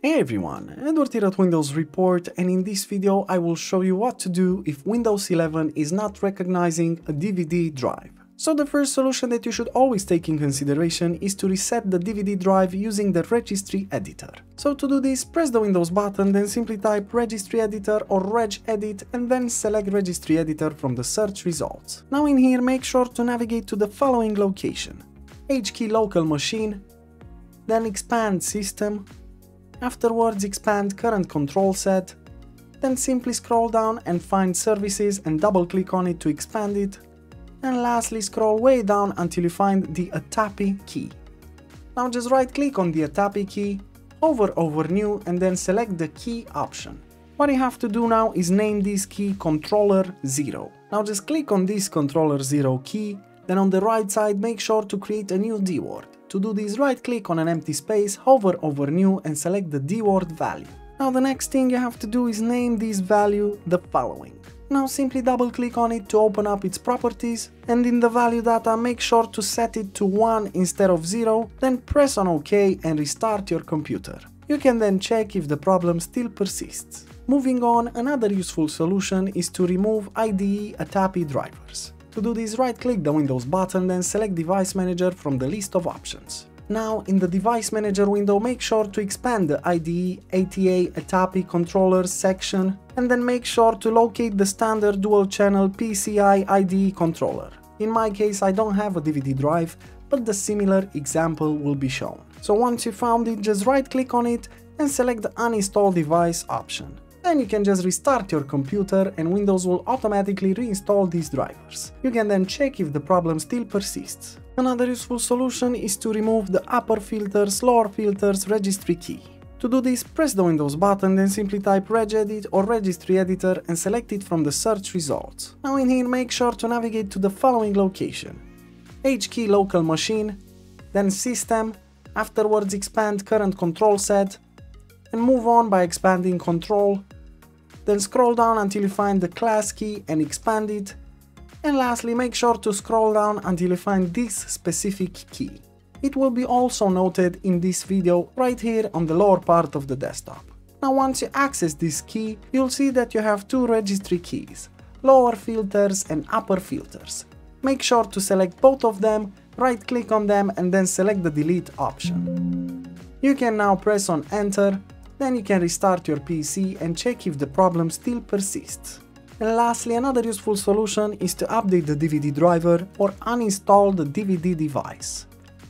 Hey everyone, Edward here at Windows Report and in this video I will show you what to do if Windows 11 is not recognizing a DVD drive. So the first solution that you should always take in consideration is to reset the DVD drive using the registry editor. So to do this, press the Windows button, then simply type registry editor or regedit and then select registry editor from the search results. Now in here make sure to navigate to the following location. HKey local machine, then expand system, afterwards expand current control set, then simply scroll down and find services and double click on it to expand it, and lastly scroll way down until you find the ATAPI key. Now just right click on the ATAPI key, hover over new and then select the key option. What you have to do now is name this key controller 0. Now just click on this controller 0 key, then on the right side make sure to create a new dword. To do this right click on an empty space, hover over new and select the dword value. Now the next thing you have to do is name this value the following. Now simply double click on it to open up its properties and in the value data make sure to set it to 1 instead of 0, then press on OK and restart your computer. You can then check if the problem still persists. Moving on, another useful solution is to remove IDE ATAPI drivers. To do this right click the Windows button then select Device Manager from the list of options. Now, in the Device Manager window, make sure to expand the IDE, ATA, ATAPI controllers section, and then make sure to locate the standard dual-channel PCI IDE controller. In my case, I don't have a DVD drive, but the similar example will be shown. So once you found it, just right-click on it and select the Uninstall Device option. Then you can just restart your computer and Windows will automatically reinstall these drivers. You can then check if the problem still persists. Another useful solution is to remove the upper filters, lower filters registry key. To do this, press the Windows button, then simply type regedit or registry editor and select it from the search results. Now in here make sure to navigate to the following location. HKey local machine, then system, afterwards expand current control set, and move on by expanding control, then scroll down until you find the class key and expand it, and lastly, make sure to scroll down until you find this specific key. It will be also noted in this video right here on the lower part of the desktop. Now once you access this key, you'll see that you have two registry keys, lower filters and upper filters. Make sure to select both of them, right click on them and then select the delete option. You can now press on enter, then you can restart your PC and check if the problem still persists. And lastly, another useful solution is to update the DVD driver or uninstall the DVD device.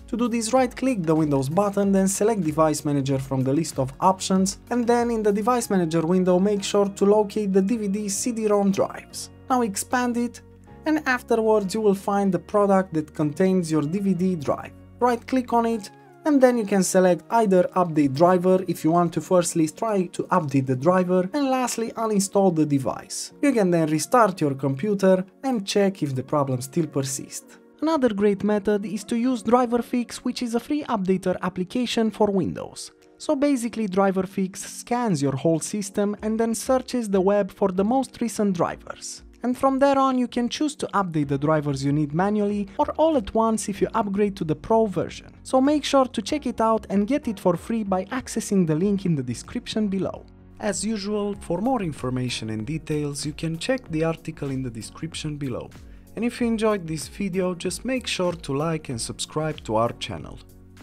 To do this, right-click the Windows button, then select Device Manager from the list of options, and then in the Device Manager window make sure to locate the DVD CD-ROM drives. Now expand it, and afterwards you will find the product that contains your DVD drive. Right-click on it, and then you can select either update driver if you want to firstly try to update the driver and lastly uninstall the device. You can then restart your computer and check if the problem still persists. Another great method is to use DriverFix which is a free updater application for Windows. So basically DriverFix scans your whole system and then searches the web for the most recent drivers and from there on you can choose to update the drivers you need manually or all at once if you upgrade to the Pro version. So make sure to check it out and get it for free by accessing the link in the description below. As usual, for more information and details you can check the article in the description below. And if you enjoyed this video just make sure to like and subscribe to our channel.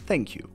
Thank you.